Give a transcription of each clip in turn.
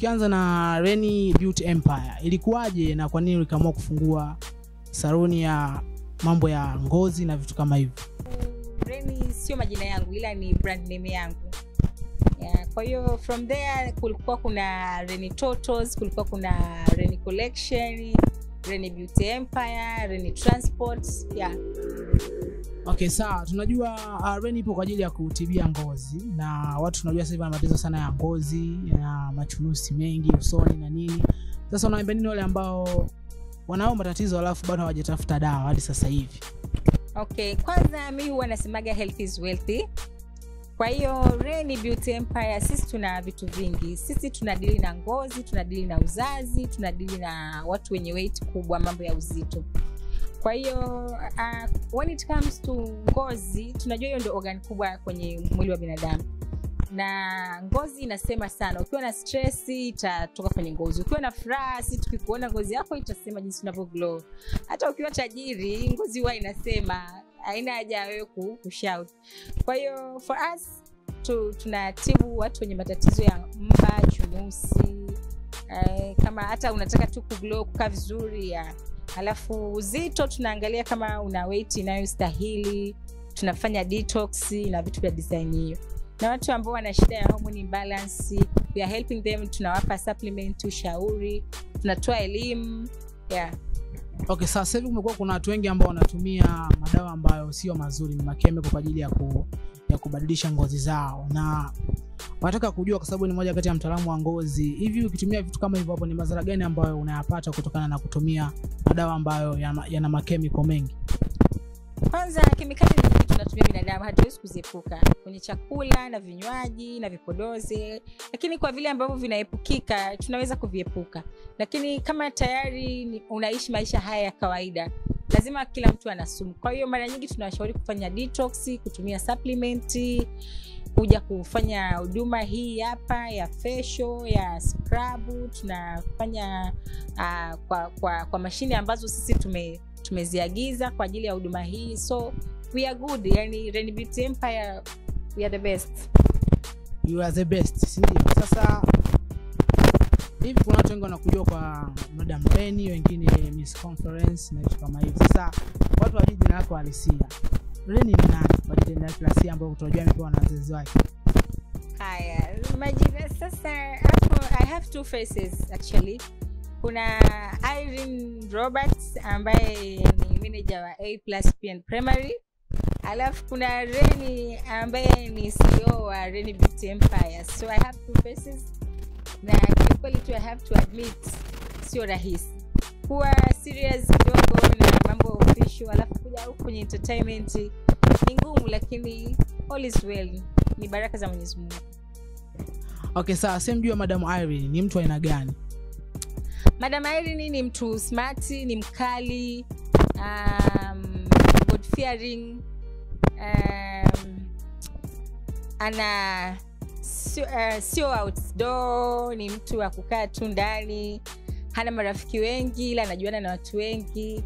tukianza na Reni Beauty Empire, ilikuwaje na kwa nini ulikamua kufungua saluni ya mambo ya ngozi na vitu kama hivyo? Reni sio majina yangu ila ni brand name yangu. Yeah, kwa hiyo from there kulikuwa kuna Reni Totos, kulikuwa kuna Reni Collection, Reni Beauty Empire, Reni Transport. Yeah. Okay, sawa. Tunajua uh, ren ipo kwa ajili ya kutibia ngozi na watu tunajua sasa hivi wana matatizo sana ya ngozi na machunusi mengi usoni na nini. Sasa unaambia nini wale ambao wanao matatizo alafu bado hawajatafuta dawa hadi sasa hivi? Okay, kwanza mi huwa nasemaga health is wealthy. Kwa hiyo Reni Beauty Empire sisi tuna vitu vingi. Sisi tunadili na ngozi, tunadili na uzazi, tunadili na watu wenye weight kubwa, mambo ya uzito. Kwa hiyo uh, when it comes to ngozi, tunajua hiyo ndio organ kubwa kwenye mwili wa binadamu na ngozi inasema sana. Ukiwa na stress itatoka kwenye ngozi, ukiwa na furaha, si tukikuona ngozi yako itasema jinsi unavyo glow. Hata ukiwa tajiri, ngozi huwa inasema, aina haja ya wewe ku- kushout. Kwa hiyo for us tu, tunatibu watu wenye matatizo ya mba, chunusi, eh, kama hata unataka tu kuglow, kukaa vizuri ya alafu uzito tunaangalia kama una weight inayostahili tunafanya detox na vitu vya design hiyo na watu ambao wana shida ya imbalance we are helping them tunawapa supplement ushauri tunatoa elimu yeah. Okay, sasa hivi kumekuwa kuna watu wengi ambao wanatumia madawa ambayo sio mazuri, ni makemiko kwa ajili ya, ku, ya kubadilisha ngozi zao, na wanataka kujua, kwa sababu ni moja kati ya mtaalamu wa ngozi, hivi ukitumia vitu kama hivyo hapo, ni madhara gani ambayo unayapata kutokana na kutumia madawa ambayo yana, yana makemiko mengi? kwanza kemikali ni vitu tunatumia binadamu hatuwezi kuziepuka. Kwenye chakula na vinywaji na vipodozi. Lakini kwa vile ambavyo vinaepukika tunaweza kuviepuka. Lakini kama tayari unaishi maisha haya ya kawaida lazima kila mtu ana sumu. Kwa hiyo mara nyingi tunawashauri kufanya detox kutumia supplement kuja kufanya huduma hii hapa ya fesho ya scrub tunafanya uh, kwa, kwa, kwa mashine ambazo sisi tume tumeziagiza kwa ajili ya huduma hii so we are good yani Beauty Empire we are the best You are the best, sindio? Sasa hivi kuna watu wengi wanakujua kwa Madam Reni, wengine Miss Conference na vitu kama hivyo. Sasa watu wajui jina lako halisia. Reni ni nani kwa jina lake halisia ambayo tunajua amepewa na wazazi wake? haya majina sasa hapo i have two faces actually. Kuna irene roberts ambaye ni manager wa a plus pn primary. Alafu kuna reni ambaye ni ceo wa reni beauty empire so i have two faces. Na kiukweli tu i have to admit sio rahisi. Kuwa serious kidogo na mambo official alafu kuja huku kwenye entertainment ni ngumu lakini all is well ni baraka za mwenyezi mungu Okay, sawa. Sehemu juu ya Madam Irene ni mtu aina gani? madam Irene ni mtu smart ni mkali um, god fearing um, ana sio, uh, sio outdoor ni mtu wa kukaa tu ndani hana marafiki wengi ila anajuana na watu wengi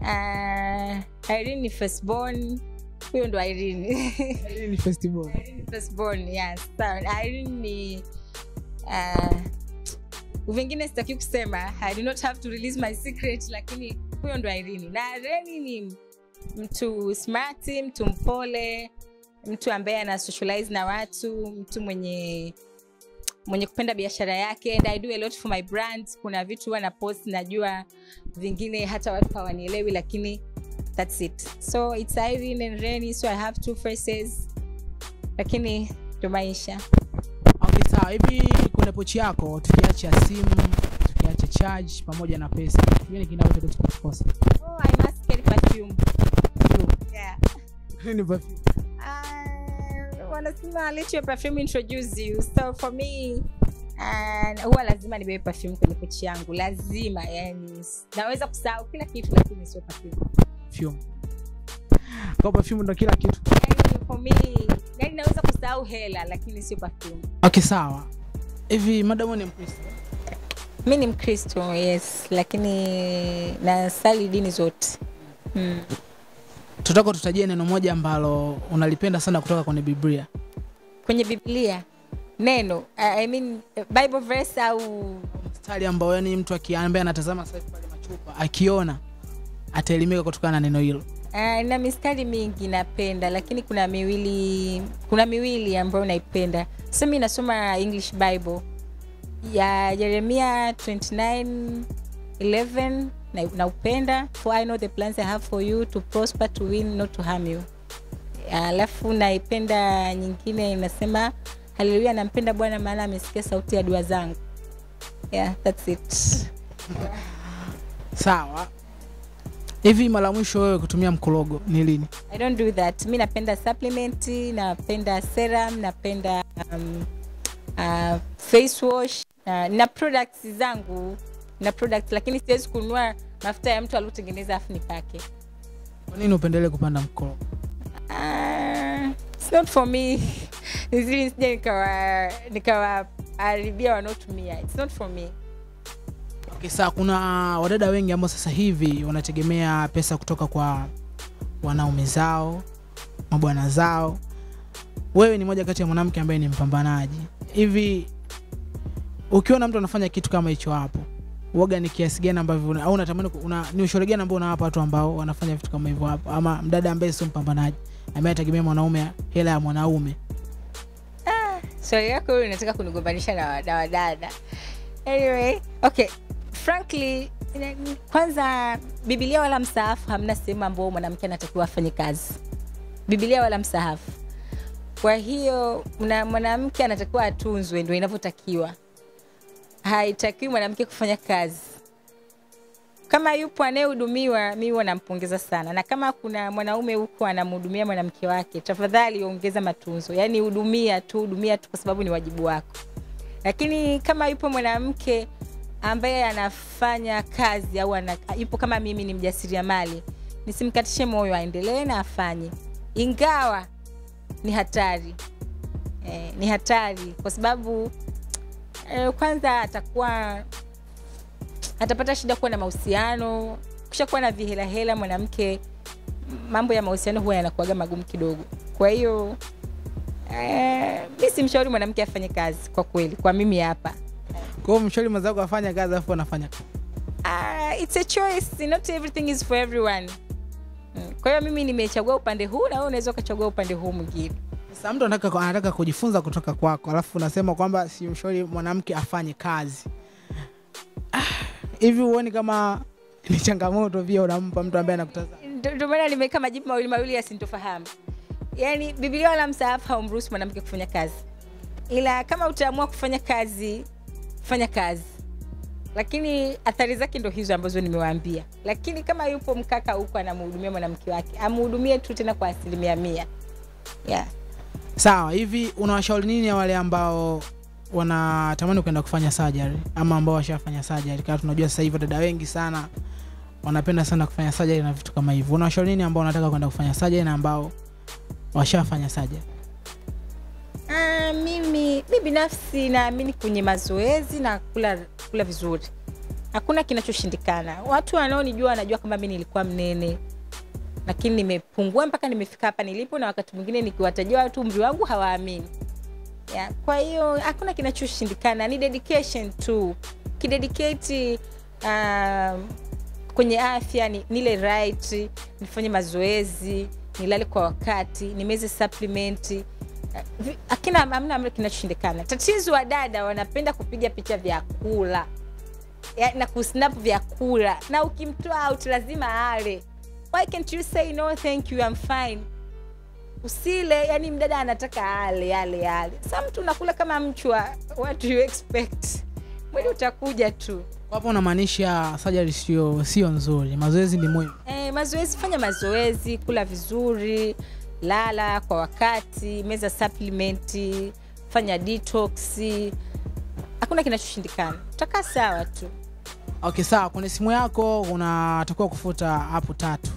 uh, Irene ni firstborn huyo ndo Irene. Irene ni firstborn, yes. Sawa, Irene ni uh, vingine sitaki kusema. I do not have to release my secret lakini huyo ndo Irene. Na Reni ni mtu smart mtu mpole mtu ambaye ana socialize na watu mtu mwenye mwenye kupenda biashara yake. And i do a lot for my brand. Kuna vitu huwa na post najua vingine hata watu hawanielewi lakini that's it. So it's Irene and Reni so i have two faces. Lakini ndo maisha. Okay, sawa. Hivi kwenye pochi yako? Tukiacha simu, tukiacha charge pamoja na pesa, kinaweza kukosa? oh, i must carry perfume. Yeah. Ni perfume. Uh, wanasema let your perfume introduce you. So for me uh, huwa lazima nibebe perfume kwenye pochi yangu. Lazima yani. Naweza kusahau kila kitu lakini sio perfume Perfume. Kwa perfume ndo kila kitu. yani for me yani naweza kusahau hela lakini sio perfume Okay, sawa. Hivi madam ni Mkristo? mi ni mkristo yes lakini nasali dini zote mm. Tutaka tutajie neno moja ambalo unalipenda sana kutoka kwenye Biblia. kwenye biblia neno uh, I mean, bible verse au mstari ambao yani mtu akiambia anatazama sasa pale machupa akiona ataelimika kutokana na neno hilo. Uh, na mistari mingi napenda lakini kuna miwili kuna miwili ambayo naipenda. Sasa mi nasoma english bible. Ya yeremia 29 11 na- naupenda. For i know the plans i have for you to prosper to win not to harm you. Alafu naipenda nyingine inasema haleluya nampenda bwana maana amesikia sauti ya dua zangu. Yeah that's it. Sawa hivi mara mwisho wewe kutumia mkologo ni lini? I don't do that. Mi napenda supplement napenda serum napenda um, uh, face wash. Uh, na products zangu na products lakini siwezi kununua mafuta ya mtu aliotengeneza afu nipake. Kwa nini upendelee kupanda mkologo uh, it's not for me. Nisije nikawa nikawaharibia wanaotumia. It's not for me okay, saa kuna wadada wengi ambao sasa hivi wanategemea pesa kutoka kwa wanaume zao mabwana zao. Wewe ni moja kati ya mwanamke ambaye ni mpambanaji. Hivi ukiona mtu anafanya kitu kama hicho hapo uoga ni kiasi gani ambavyo au unatamani una, ni ushauri gani ambao unawapa watu ambao wanafanya vitu kama hivyo hapo? Ama mdada ambaye sio mpambanaji ambaye anategemea mwanaume hela ya mwanaume? Ah, swali yako huyu unataka kunigombanisha na wadada. Anyway okay frankly kwanza bibilia wala msahafu hamna sehemu ambao mwanamke anatakiwa afanye kazi. Bibilia wala msahafu kwa hiyo mwanamke anatakiwa atunzwe ndo inavyotakiwa. Haitakiwi mwanamke kufanya kazi. Kama yupo anayehudumiwa mi huwa nampongeza sana. Na kama kuna mwanaume huko anamhudumia mwanamke wake tafadhali ongeza matunzo. Yaani hudumia tu hudumia tu kwa sababu ni wajibu wako. Lakini kama yupo mwanamke ambaye anafanya kazi au yupo kama mimi ni mjasiriamali nisimkatishe moyo aendelee na afanye. Ingawa ni hatari. Eh, ni hatari kwa sababu eh, kwanza atakuwa atapata shida kuwa na mahusiano. Kisha kuwa na vihelahela mwanamke mambo ya mahusiano huwa yanakuaga magumu kidogo. Kwa hiyo eh, mi simshauri mwanamke afanye kazi kwa kweli kwa mimi hapa kwa hiyo mshauri mwenzako afanya kazi alafu anafanya uh, it's a choice. Not everything is for everyone. Mm, kwa hiyo mimi nimechagua upande huu na wewe unaweza ukachagua upande huu mwingine. Sasa mtu anataka, anataka kujifunza kutoka kwako alafu unasema kwamba si simshauri mwanamke afanye kazi. Hivi, Ah, hivi huoni kama ni changamoto pia unampa mtu ambaye anakutazama? Ndio maana nimeweka majibu mawili mawili yasintofahamu yaani Biblia wala msaafu haumruhusu mwanamke kufanya kazi. Ila kama utaamua kufanya kazi fanya kazi. Lakini athari zake ndo hizo ambazo nimewaambia. Lakini kama yupo mkaka huko anamhudumia mwanamke wake amhudumie tu tena kwa asilimia mia. Yeah. sawa hivi unawashauri nini wale ambao wanatamani kuenda kufanya sajari ama ambao washafanya sajari kama tunajua sasa hivi dada wengi sana wanapenda sana kufanya sajari na vitu kama hivyo. Unawashauri nini ambao wanataka kwenda kufanya sajari na ambao washafanya mimi mi binafsi naamini kwenye mazoezi na kula, kula vizuri. Hakuna kinachoshindikana. Watu wanaonijua wanajua kwamba mi nilikuwa mnene. Lakini nimepungua mpaka nimefika hapa nilipo na wakati mwingine nikiwatajia watu umri wangu hawaamini. Yeah. kwa hiyo hakuna kinachoshindikana. Ni dedication tu. Kidedicate uh, kwenye afya ni, nile right nifanye mazoezi nilale kwa wakati nimeze supplement Vi- akina amna amna kinachoshindikana tatizo wa dada wanapenda kupiga picha vyakula kula. Na kusnap vyakula na ukimtoa out lazima ale. Why can't you say no thank you I'm fine? Usile yani mdada anataka ale ale ale. Sasa mtu unakula kama mchwa what do you expect? Mwili utakuja tu. Kwa hapo unamaanisha surgery sio sio nzuri. Mazoezi ni muhimu. Eh, mazoezi fanya mazoezi kula vizuri lala kwa wakati meza supplement fanya detox. Hakuna kinachoshindikana. Utakaa sawa tu. Okay sawa. Kwenye simu yako unatakiwa kufuta app tatu.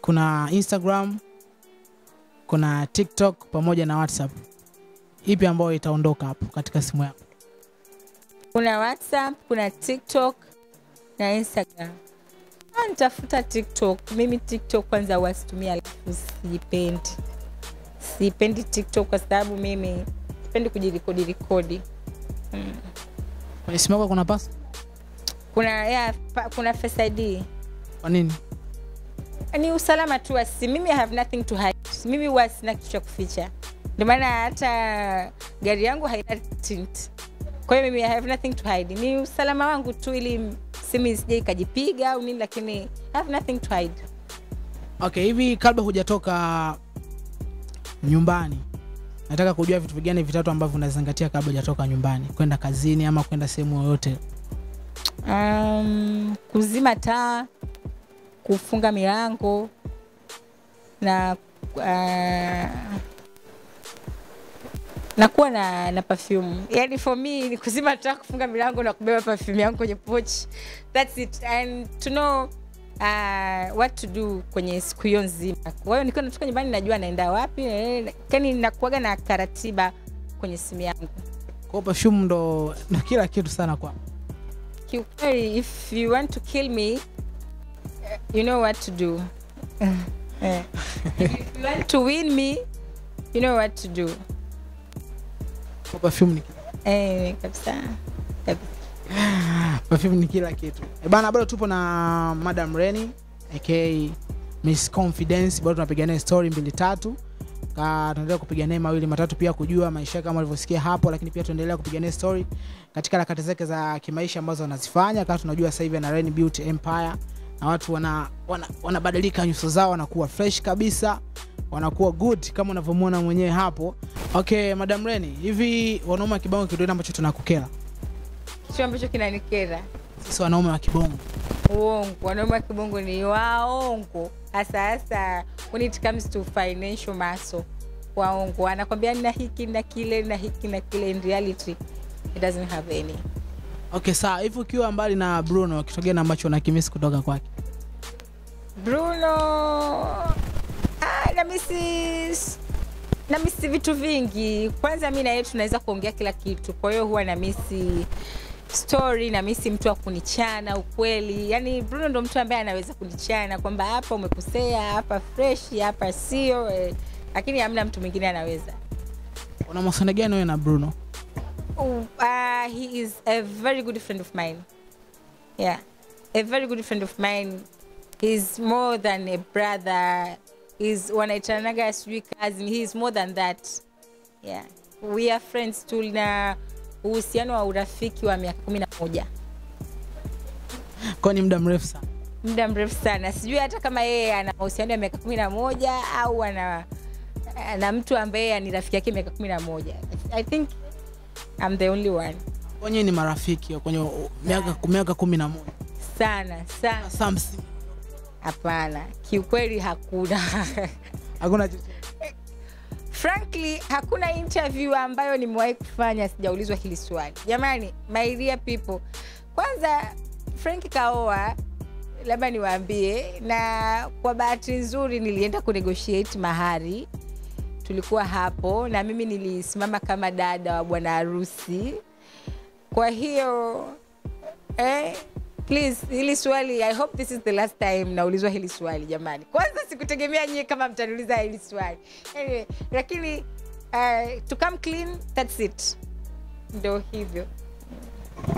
Kuna instagram kuna tiktok pamoja na whatsapp. Ipi ambayo itaondoka hapo katika simu yako? Kuna whatsapp kuna tiktok na instagram nitafuta tiktok. Mimi tiktok kwanza wasitumia, situmia alafu siipendi siipendi tiktok kwa sababu mimi sipendi kujirekodi rekodi. Mm. kwenye simu yako kuna pasa kuna ya, pa, kuna face id kwa nini? Ni usalama tu wasi mimi I have nothing to hide. Mimi huwa sina kitu cha kuficha. Ndio maana hata gari yangu haina tint. Kwa hiyo mimi I have nothing to hide. Ni usalama wangu tu ili simu sija ikajipiga au nini lakini I have nothing to hide okay hivi kabla hujatoka nyumbani nataka kujua vitu vigani vitatu ambavyo unazingatia kabla hujatoka nyumbani? Kwenda kazini ama kwenda sehemu yoyote? Um, kuzima taa kufunga milango na uh, na kuwa na, na perfume. Yani for me ni kuzima taa kufunga milango na kubeba perfume yangu kwenye pochi thats it. And to know uh, what to do kwenye siku hiyo nzima. Kwa hiyo nikiwa natoka nyumbani najua naenda wapi eh, kani nakuaga na karatiba kwenye simu yangu. Kwa perfume ndo na kila kitu sana kwa. Kiukweli if you want to kill me you know what to do. Eh. if you want to win me you know what to do kwa perfume ni eh, kabisa. Kabisa. Perfume ni kila kitu. E bana bado tupo na madam reni aka miss confidence. Bado tunapiga naye story mbili tatu. Tunaendelea kupiga naye mawili matatu pia kujua maisha kama alivyosikia hapo lakini pia tuendelea kupiga naye story katika harakati zake za kimaisha ambazo anazifanya. Kama tunajua sasa hivi ana Ren Beauty Empire na watu wana wana- nyuso zao wanakuwa fresh kabisa wanakuwa good kama unavyomwona mwenyewe hapo. Okay madam reni hivi wanaume wa kibongo kidogo ambacho tunakukera? Sio ambacho kinanikera. Sisi wanaume wa kibongo. Uongo. Wanaume wa kibongo ni waongo. Hasa hasa when it comes to financial muscle. Waongo. Anakwambia na hiki na kile na hiki na kile. In reality it doesn't have any. Okay sawa hivi ukiwa mbali na bruno kitu gani ambacho unakimisi kutoka kwake. Bruno ah, namisi namisi vitu vingi kwanza mi na yeye tunaweza kuongea kila kitu kwa hiyo huwa namisi story namisi mtu wa kunichana ukweli Yani bruno ndo mtu ambaye anaweza kunichana kwamba hapa umekosea hapa fresh hapa sio eh, lakini hamna mtu mwingine anaweza una mahusiano gani wewe na bruno uh, he is a very good friend of mine. Yeah, a very good friend of mine. He's more than a brother. He's wanaitanaga sijui cousin. He is more than that. Yeah, we are friends. Tu na uhusiano wa urafiki wa miaka kumi na moja. Kwa ni muda mrefu sana? Muda mrefu sana. Sijui hata kama yeye ana mahusiano ya miaka kumi na moja au ana na mtu ambaye ni rafiki yake miaka kumi na moja. I think I'm the only one. Kwenye ni marafiki kwenye miaka miaka kumi na moja? Sana sana. Something hapana kiukweli hakuna. Hakuna frankly hakuna interview ambayo nimewahi kufanya sijaulizwa hili swali. Jamani my dear people. Kwanza frank kaoa labda niwaambie na kwa bahati nzuri nilienda kunegotiate mahari. Tulikuwa hapo na mimi nilisimama kama dada wa bwana harusi. Kwa hiyo eh, please hili swali i hope this is the last time naulizwa hili swali jamani. Kwanza sikutegemea nyie kama mtaniuliza hili swali. Anyway, lakini uh, to come clean that's it. Ndo hivyo.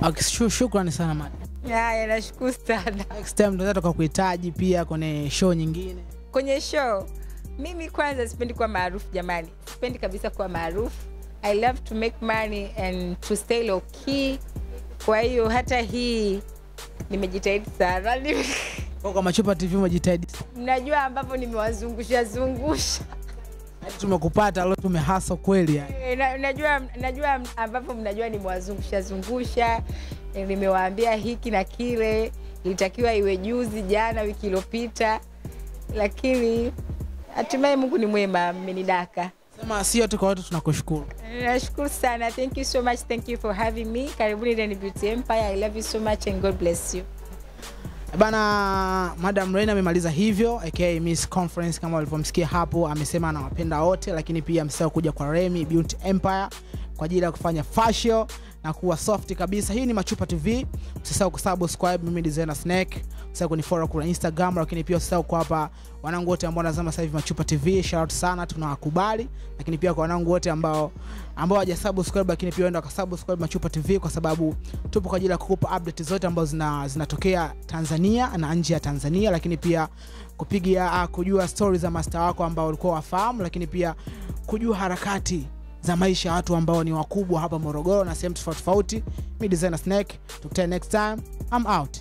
Okay, shu- shukrani sana madam haya nashukuru sana. Next time tunaweza tukakuhitaji pia kwenye show nyingine. Kwenye show mimi kwanza sipendi kuwa maarufu jamani. Sipendi kabisa kuwa maarufu. I love to make money and to stay low key. Kwa hiyo hata hii nimejitahidi sana. Kwa machupa tv umejitahidi mnajua ambavyo nimewazungusha zungusha. Hadi tumekupata leo tumehaso kweli yani. E, na- najua najua ambapo mnajua nimewazungusha zungusha eh, nimewaambia hiki na kile ilitakiwa iwe juzi jana wiki iliyopita. Lakini hatimaye mungu ni mwema mmenidaka sema sio tu kwa watu tunakushukuru. Nashukuru sana. Thank you so much. Thank you for having me. Karibuni Reni beauty empire. I love you so much and god bless you. Bana madam Reina amemaliza hivyo aka miss conference kama walivyomsikia hapo amesema anawapenda wote lakini pia msao kuja kwa Remy Beauty Empire kwa ajili ya kufanya fashion na kuwa soft kabisa. Hii ni machupa tv usisahau kusubscribe mimi designer snake. Usisahau kunifollow kuna instagram lakini pia usisahau kwa hapa wanangu wote ambao wanazama sasa hivi machupa tv shout out sana tunawakubali. Lakini pia kwa wanangu wote ambao ambao hawajasubscribe lakini pia waenda wakasubscribe machupa tv kwa sababu tupo kwa ajili ya kukupa update zote ambazo zina, zinatokea tanzania na nje ya tanzania. Lakini pia kupiga kujua stori za master wako ambao walikuwa wafahamu. Lakini pia kujua harakati za maisha ya watu ambao ni wakubwa hapa morogoro na sehemu tofauti tofauti. Mi designer snake. Tukutane next time. I'm out